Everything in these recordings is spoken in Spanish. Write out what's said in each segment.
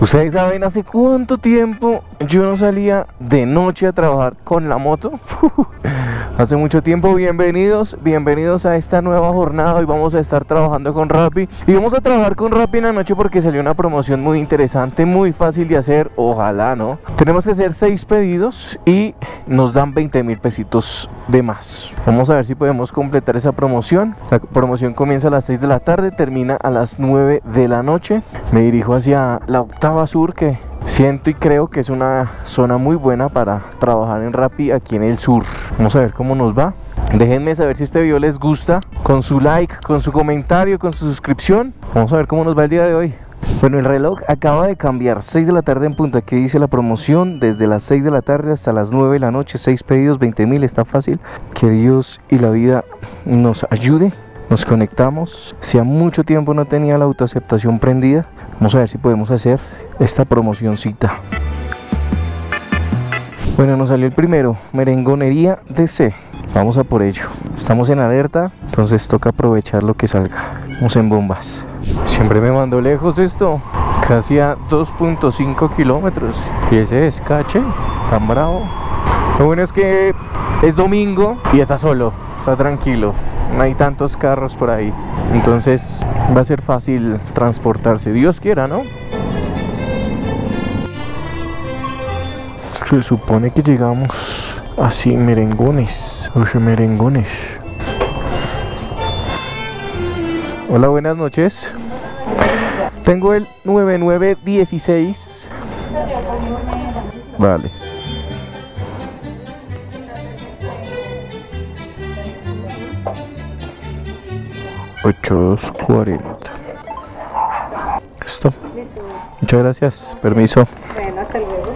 Ustedes saben hace cuánto tiempo yo no salía de noche a trabajar con la moto. hace mucho tiempo, bienvenidos, bienvenidos a esta nueva jornada. Hoy vamos a estar trabajando con Rappi. Y vamos a trabajar con Rappi en la noche porque salió una promoción muy interesante, muy fácil de hacer. Ojalá, ¿no? Tenemos que hacer seis pedidos y nos dan 20 mil pesitos de más. Vamos a ver si podemos completar esa promoción. La promoción comienza a las 6 de la tarde, termina a las 9 de la noche. Me dirijo hacia la octava sur que siento y creo que es una zona muy buena para trabajar en Rappi aquí en el sur. Vamos a ver cómo nos va. Déjenme saber si este video les gusta con su like, con su comentario, con su suscripción. Vamos a ver cómo nos va el día de hoy. Bueno, el reloj acaba de cambiar, 6 de la tarde en punto, aquí dice la promoción, desde las 6 de la tarde hasta las 9 de la noche, 6 pedidos, 20 mil, está fácil. Que Dios y la vida nos ayude, nos conectamos. Si a mucho tiempo no tenía la autoaceptación prendida, vamos a ver si podemos hacer esta promocioncita. Bueno, nos salió el primero, merengonería DC. Vamos a por ello. Estamos en alerta, entonces toca aprovechar lo que salga. Vamos en bombas. Siempre me mandó lejos esto. Casi a 2.5 kilómetros. Y ese es cache, tan bravo. Lo bueno es que es domingo y está solo, está tranquilo. No hay tantos carros por ahí. Entonces va a ser fácil transportarse. Dios quiera, ¿no? Se supone que llegamos así merengones. Oye, merengones. Hola, buenas noches. Tengo el 9916. Vale. Ocho dos cuarenta. Listo. Muchas gracias. Permiso. Bueno, hasta luego.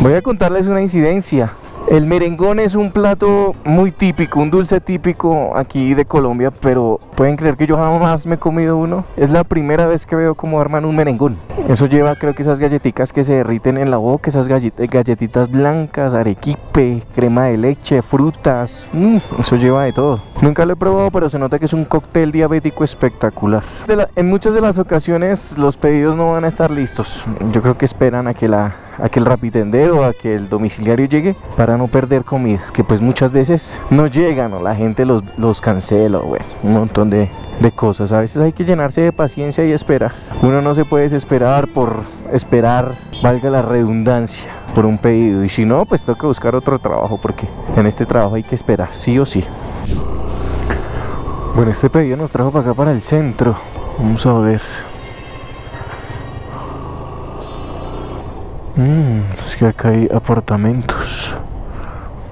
Voy a contarles una incidencia. El merengón es un plato muy típico, un dulce típico aquí de Colombia, pero pueden creer que yo jamás me he comido uno. Es la primera vez que veo cómo arman un merengón. Eso lleva, creo que esas galletitas que se derriten en la boca, esas gallet- galletitas blancas, arequipe, crema de leche, frutas. Mm, eso lleva de todo. Nunca lo he probado, pero se nota que es un cóctel diabético espectacular. En muchas de las ocasiones los pedidos no van a estar listos. Yo creo que esperan a que la a que el rapitendero, a que el domiciliario llegue para no perder comida, que pues muchas veces no llegan o la gente los, los cancela, bueno, un montón de, de cosas. A veces hay que llenarse de paciencia y esperar. Uno no se puede desesperar por esperar, valga la redundancia, por un pedido. Y si no, pues toca buscar otro trabajo porque en este trabajo hay que esperar, sí o sí. Bueno, este pedido nos trajo para acá, para el centro. Vamos a ver. Mmm, es que acá hay apartamentos.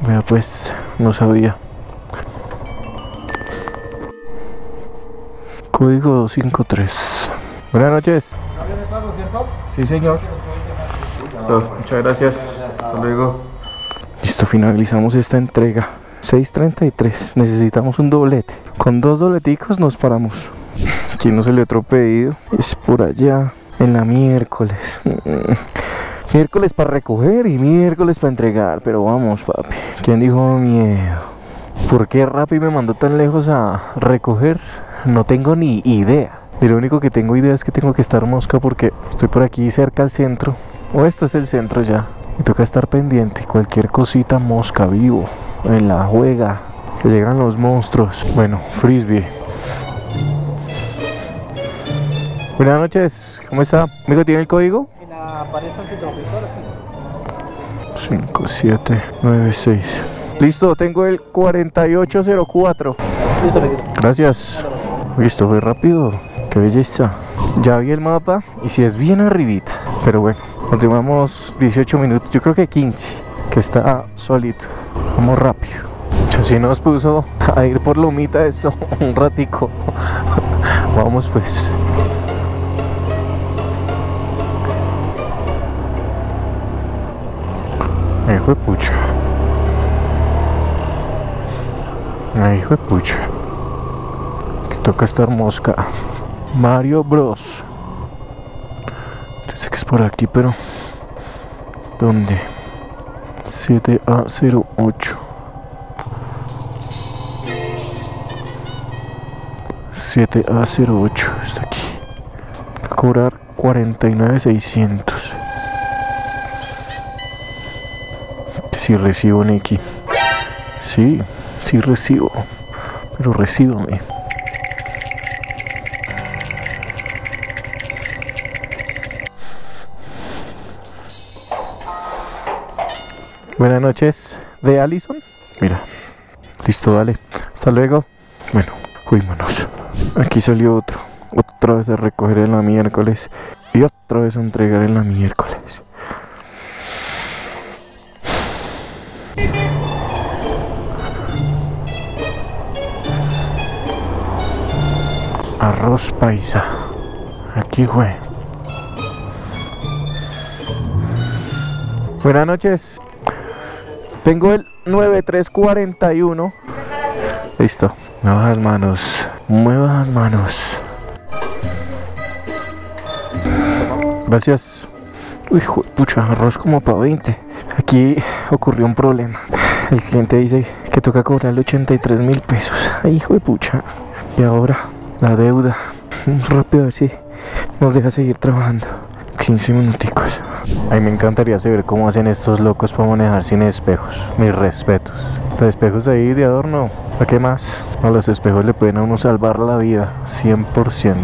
Vea pues, no sabía. Código 253. Buenas noches. Sí, señor. Listo, muchas gracias. Hasta luego. Listo, finalizamos esta entrega. 6.33. Necesitamos un doblete. Con dos dobleticos nos paramos. Aquí no se le otro pedido. Es por allá. En la miércoles. Miércoles para recoger y miércoles para entregar. Pero vamos, papi. ¿Quién dijo miedo? ¿Por qué Rappi me mandó tan lejos a recoger? No tengo ni idea. Y lo único que tengo idea es que tengo que estar mosca porque estoy por aquí cerca al centro. O esto es el centro ya. Y toca estar pendiente. Cualquier cosita mosca vivo. En la juega. Que llegan los monstruos. Bueno, frisbee. Buenas noches. ¿Cómo está? ¿Amigo tiene el código? En la pared está su trofeo, 5796. Listo, tengo el 4804. Listo, Pedro. Gracias. Uy, esto fue rápido. Qué belleza. Ya vi el mapa y si es bien arribita. Pero bueno, nos llevamos 18 minutos. Yo creo que 15. Que está solito. Vamos rápido. Si nos puso a ir por lomita esto un ratico. Vamos pues. Hijo de pucha. Hijo de pucha. Que toca estar mosca. Mario Bros. Yo sé que es por aquí, pero. ¿Dónde? 7A08. 7A08. Está aquí. cobrar 49,600. Si recibo, Nicky. Sí, sí recibo. Pero recíbame. Buenas noches, de Allison. Mira, listo, dale. Hasta luego. Bueno, fuímonos. Aquí salió otro. Otra vez a recoger en la miércoles. Y otra vez a entregar en la miércoles. Arroz paisa. Aquí fue. Buenas noches. Tengo el 9341. Listo. Mueva las manos. Mueva las manos. Gracias. Uy, pucha, arroz como para 20. Aquí ocurrió un problema. El cliente dice que toca cobrarle 83 mil pesos. Ay, hijo de pucha. Y ahora, la deuda. Rápido a ver si nos deja seguir trabajando. 15 minuticos. A mí me encantaría saber cómo hacen estos locos para manejar sin espejos. Mis respetos. Los espejos ahí de adorno. ¿Para qué más? A los espejos le pueden a uno salvar la vida. 100%.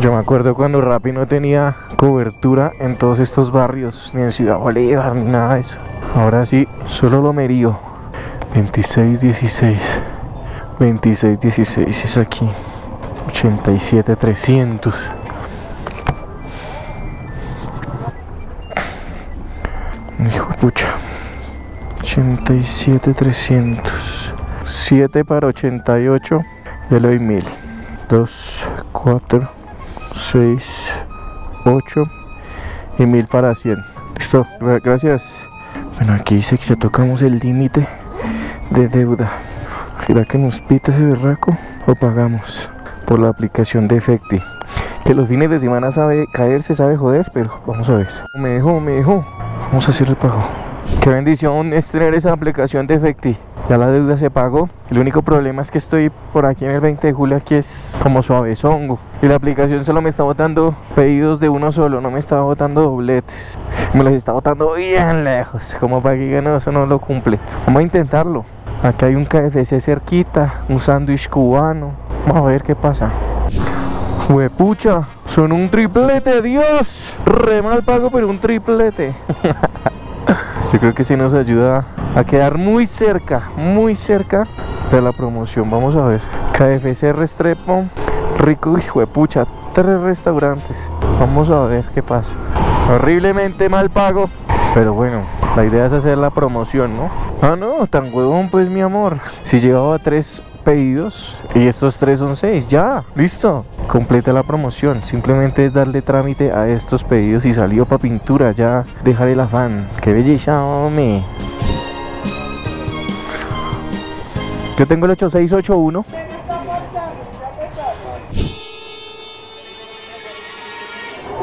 Yo me acuerdo cuando Rappi no tenía cobertura en todos estos barrios, ni en Ciudad Bolívar, ni nada de eso. Ahora sí, solo lo merío. 2616. 2616 es aquí. 87300. Hijo pucha. 87300. 7 para 88. Ya le doy 1000. 2, 4, 6, 8 y 1000 para 100. Listo, gra- gracias. Bueno, aquí dice que ya tocamos el límite de deuda. ¿Será que nos pita ese berraco o pagamos por la aplicación de Efecti? Que los fines de semana sabe caerse, sabe joder, pero vamos a ver. Me dejó, me dejó. Vamos a hacer el pago. Qué bendición es tener esa aplicación de Efecti. Ya la deuda se pagó. El único problema es que estoy por aquí en el 20 de julio, aquí es como suavezongo. Y la aplicación solo me está botando pedidos de uno solo, no me está botando dobletes. Me los está botando bien lejos, como para que no, eso no lo cumple. Vamos a intentarlo. Aquí hay un KFC cerquita, un sándwich cubano. Vamos a ver qué pasa. Huepucha, son un triplete, Dios. Re mal pago, pero un triplete. Yo creo que sí nos ayuda a quedar muy cerca, muy cerca de la promoción. Vamos a ver. KFC Restrepo, rico, hijo de pucha, tres restaurantes. Vamos a ver qué pasa. Horriblemente mal pago. Pero bueno, la idea es hacer la promoción, ¿no? Ah, no, tan huevón, pues mi amor. Si llevaba tres pedidos y estos tres son seis, ya, listo. Completa la promoción. Simplemente es darle trámite a estos pedidos y salió para pintura. Ya dejar el afán. Qué belleza, hombre. Yo tengo el 8681.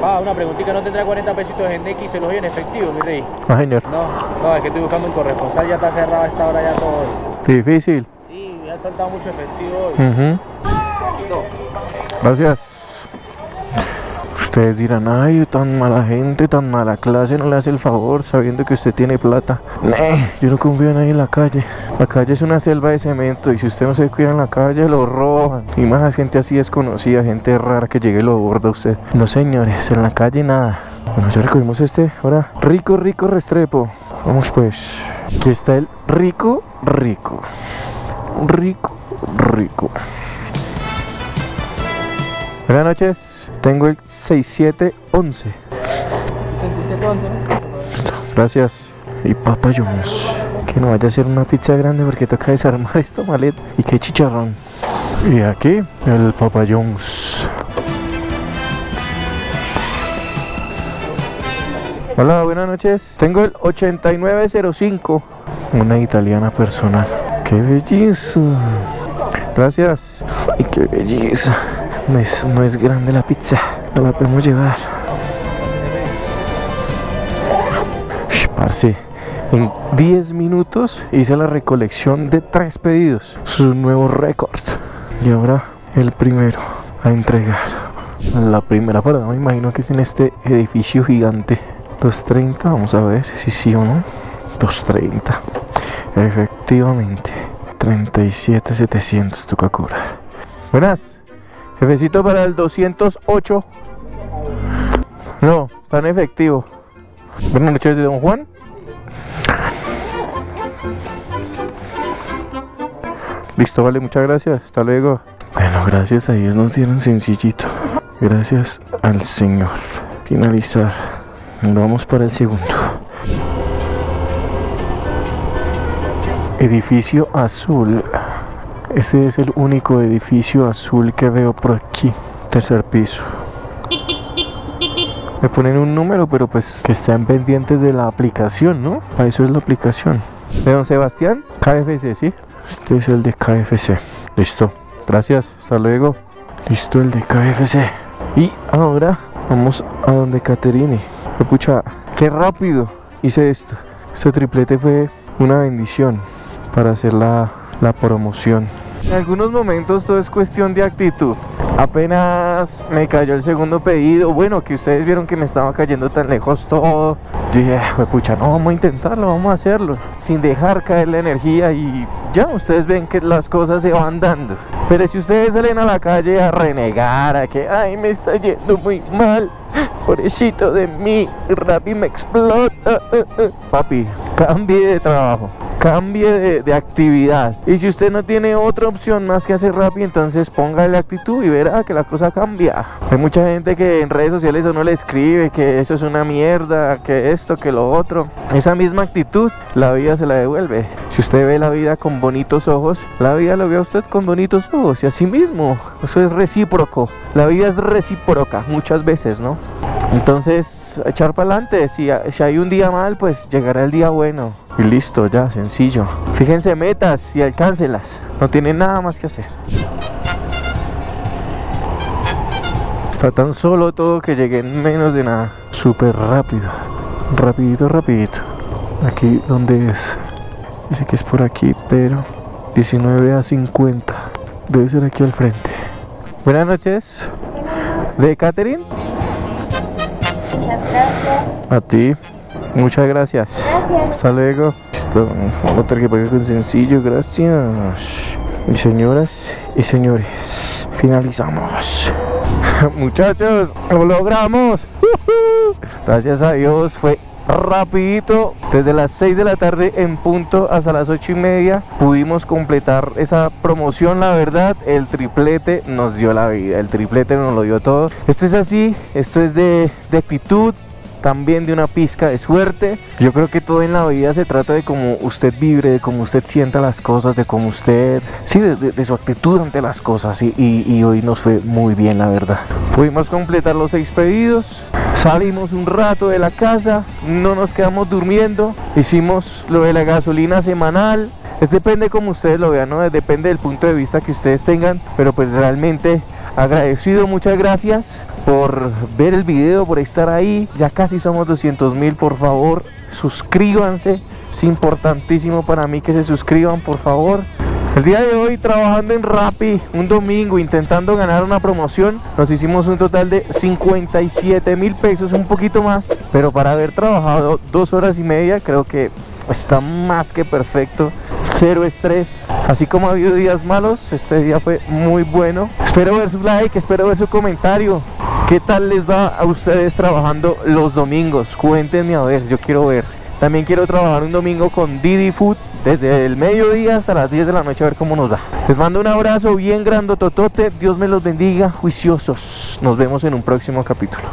Ah, una preguntita, ¿no tendrá 40 pesitos en X y se los doy en efectivo, mi rey? Ah, señor. No, no, es que estoy buscando un corresponsal, ya está cerrado a esta hora ya todo. Difícil. Sí, me han saltado mucho efectivo hoy. Ujú. Gracias. Ustedes dirán, ay, tan mala gente, tan mala clase, no le hace el favor sabiendo que usted tiene plata. Nee, yo no confío en nadie en la calle. La calle es una selva de cemento y si usted no se cuida en la calle, lo roban. Y más gente así desconocida, gente rara que llegue y lo borda a usted. No, señores, en la calle nada. Bueno, ya recogimos este. Ahora, rico, rico restrepo. Vamos pues. Aquí está el rico, rico. Rico, rico. Buenas noches, tengo el 6711. 6711, ¿no? Gracias. Y Papa John's. Que no vaya a ser una pizza grande porque toca desarmar esta maleta. Y qué chicharrón. Y aquí el Papa John's. Hola, buenas noches. Tengo el 8905. Una italiana personal. ¡Qué belleza! Gracias. ¡Ay, qué belleza! No es, no es grande la pizza. No la podemos llevar. Parce, en 10 minutos hice la recolección de tres pedidos. Es un nuevo récord. Y ahora el primero a entregar. La primera parada me imagino que es en este edificio gigante. 230, vamos a ver si sí o no. 230. Efectivamente. 37,700 toca cobrar. Buenas. Jefecito para el 208. No, está en efectivo. Buenas noches de Don Juan. Listo, vale, muchas gracias. Hasta luego. Bueno, gracias a Dios nos dieron sencillito. Gracias al Señor. Finalizar. Vamos para el segundo. Edificio azul. Este es el único edificio azul que veo por aquí. Tercer piso. Me ponen un número, pero pues que estén pendientes de la aplicación, ¿no? Para eso es la aplicación. De don Sebastián, KFC, ¿sí? Este es el de KFC. Listo. Gracias. Hasta luego. Listo el de KFC. Y ahora vamos a donde Caterine. Pucha, qué rápido hice esto. Este triplete fue una bendición para hacer la, la promoción. En algunos momentos todo es cuestión de actitud. Apenas me cayó el segundo pedido. Bueno, que ustedes vieron que me estaba cayendo tan lejos todo. Yo dije, "Ah, pucha, no, vamos a intentarlo, vamos a hacerlo. Sin dejar caer la energía y ya ustedes ven que las cosas se van dando. Pero si ustedes salen a la calle a renegar, a que, ay, me está yendo muy mal. Pobrecito de mí, Rappi me explota. Papi, cambie de trabajo cambie de, de actividad. Y si usted no tiene otra opción más que hacer Rappi, entonces póngale actitud y verá que la cosa cambia. Hay mucha gente que en redes sociales uno le escribe que eso es una mierda, que esto, que lo otro. Esa misma actitud, la vida se la devuelve. Si usted ve la vida con bonitos ojos, la vida lo ve a usted con bonitos ojos. Y así mismo, eso es recíproco. La vida es recíproca muchas veces, ¿no? Entonces, echar para adelante. Si, si hay un día mal, pues llegará el día bueno. Y listo, ya, sencillo. Fíjense metas y alcáncelas. No tienen nada más que hacer. Está tan solo todo que llegué en menos de nada. Súper rápido. Rapidito, rapidito. Aquí, ¿dónde es? Dice que es por aquí, pero 19 a 50. Debe ser aquí al frente. Buenas noches. ¿De Catherine? Muchas gracias. A ti. Muchas gracias. Gracias. Hasta luego. Listo. Otra que pague con sencillo. Gracias. Y señoras y señores, finalizamos. Muchachos, lo logramos. Gracias a Dios fue rapidito. Desde las 6 de la tarde en punto hasta las 8 y media pudimos completar esa promoción. La verdad, el triplete nos dio la vida. El triplete nos lo dio todo. Esto es así. Esto es de, de actitud también de una pizca de suerte. Yo creo que todo en la vida se trata de cómo usted vibre, de cómo usted sienta las cosas, de cómo usted, sí, de, de- de su actitud ante las cosas. Y, y- y hoy nos fue muy bien, la verdad. Pudimos completar los seis pedidos. Salimos un rato de la casa, no nos quedamos durmiendo, hicimos lo de la gasolina semanal, es depende como ustedes lo vean, ¿no? Depende del punto de vista que ustedes tengan, pero pues realmente agradecido, muchas gracias por ver el video, por estar ahí. Ya casi somos 200 mil, por favor, suscríbanse. Es importantísimo para mí que se suscriban, por favor. El día de hoy trabajando en Rappi, un domingo intentando ganar una promoción, nos hicimos un total de 57 mil pesos, un poquito más, pero para haber trabajado dos horas y media creo que está más que perfecto. Cero estrés, así como ha habido días malos, este día fue muy bueno. Espero ver su like, espero ver su comentario. ¿Qué tal les va a ustedes trabajando los domingos? Cuéntenme a ver, yo quiero ver. También quiero trabajar un domingo con Didi Food desde el mediodía hasta las 10 de la noche a ver cómo nos va. Les mando un abrazo bien grandototote. Dios me los bendiga, juiciosos. Nos vemos en un próximo capítulo.